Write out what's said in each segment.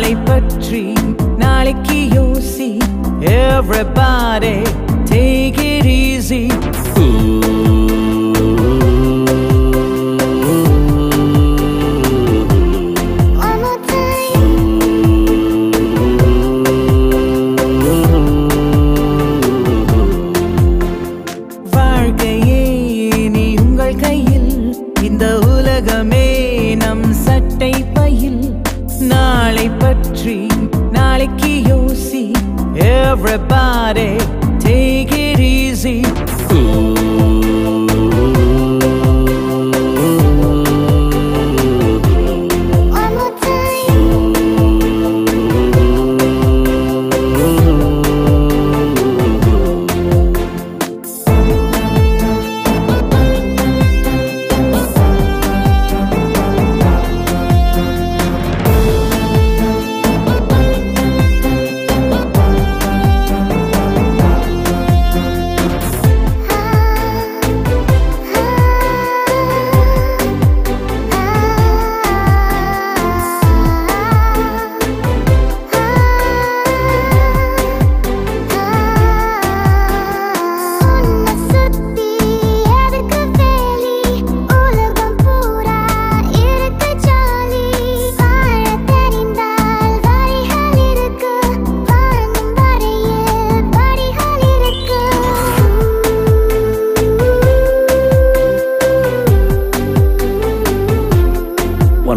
நாளை பற்றி நாளைக்கு யோசி. எவ்ரிபாடி டேக் இட் ஈஸி உலகமே everybody, take it easy.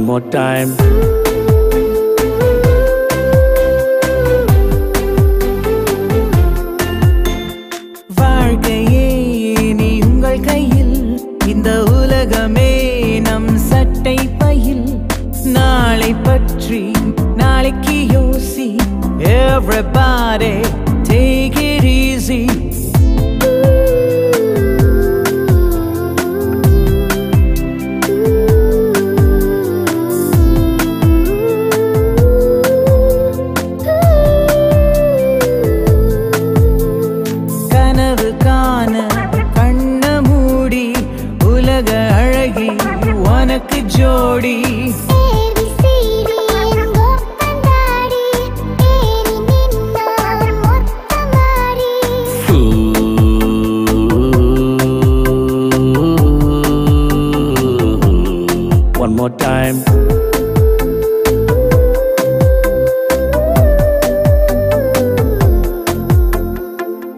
One more time. உங்கள் கையில். இந்த உலகமே நம் சட்டை பயில். நாளை பற்றி நாளைக்கு யோசி. Everybody more time.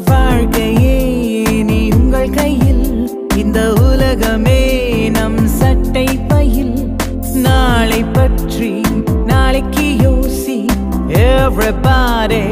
வாழ்க்கையே நீ உங்கள் கையில். இந்த உலகமே நம் சட்டை பயில். நாளை பற்றி நாளைக்கு யோசி. Everybody